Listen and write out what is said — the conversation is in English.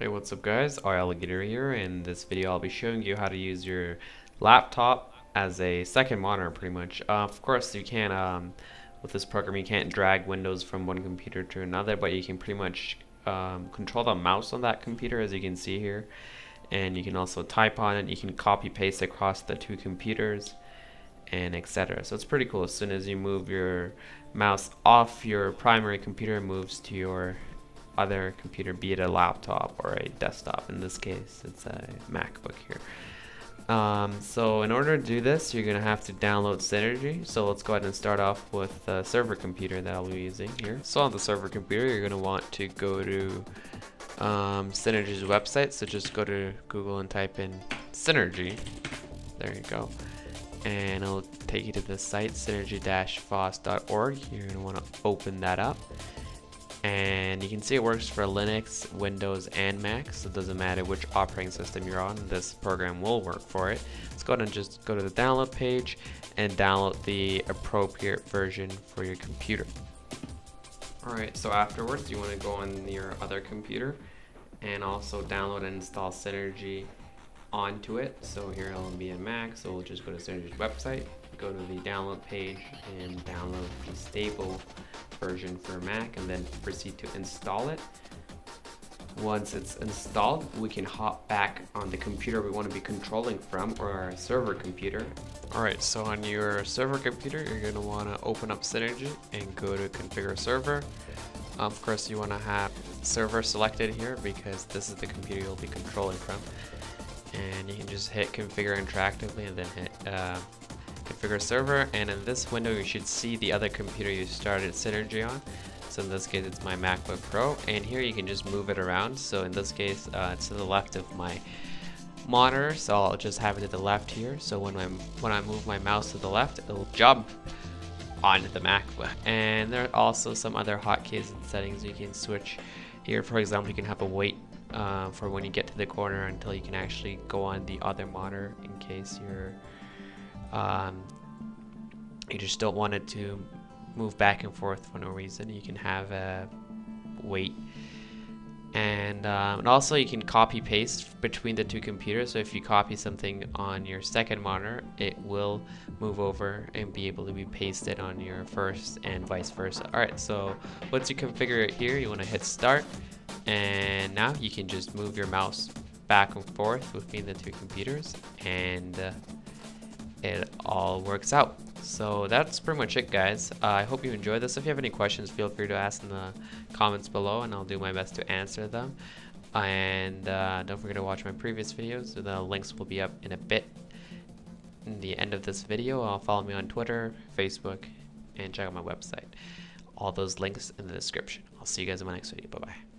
Hey, what's up guys? iAligator here. In this video I'll be showing you how to use your laptop as a second monitor pretty much. Uh, of course you can't, um, with this program you can't drag windows from one computer to another, but you can pretty much um, control the mouse on that computer as you can see here. And you can also type on it, you can copy paste across the two computers and etc. So it's pretty cool. As soon as you move your mouse off your primary computer, it moves to your other computer, be it a laptop or a desktop. In this case, it's a MacBook here. Um, so in order to do this, you're going to have to download Synergy. So let's go ahead and start off with the server computer that I'll be using here. So on the server computer, you're going to want to go to um, Synergy's website. So just go to Google and type in Synergy. There you go. And it'll take you to the site, synergy-foss.org. You're going to want to open that up and you can see it works for Linux, Windows, and Mac, so it doesn't matter which operating system you're on, this program will work for it. Let's go ahead and just go to the download page and download the appropriate version for your computer. Alright, so afterwards you want to go on your other computer and also download and install Synergy onto it. So here it'll be a Mac, so we'll just go to Synergy's website, go to the download page and download the stable version for Mac and then proceed to install it. Once it's installed, we can hop back on the computer we want to be controlling from or our server computer. Alright, so on your server computer, you're going to want to open up Synergy and go to configure server. Of course, you want to have server selected here because this is the computer you'll be controlling from. And you can just hit configure interactively and then hit uh, configure server and in this window you should see the other computer you started Synergy on. So in this case it's my MacBook Pro and here you can just move it around. So in this case uh, it's to the left of my monitor so I'll just have it to the left here. So when, I when I move my mouse to the left it'll jump onto the MacBook. And there are also some other hotkeys and settings you can switch. Here for example you can have a wait uh, for when you get to the corner until you can actually go on the other monitor in case you're um, you just don't want it to move back and forth for no reason. You can have a wait. And, um, and also you can copy paste between the two computers. So if you copy something on your second monitor, it will move over and be able to be pasted on your first and vice versa. Alright, so once you configure it here, you want to hit start. And now you can just move your mouse back and forth between the two computers. And uh, it all works out. So that's pretty much it guys. Uh, I hope you enjoyed this. If you have any questions, feel free to ask in the comments below and I'll do my best to answer them. And uh, don't forget to watch my previous videos. The links will be up in a bit. In the end of this video, I'll follow me on Twitter, Facebook, and check out my website. All those links in the description. I'll see you guys in my next video. Bye-bye.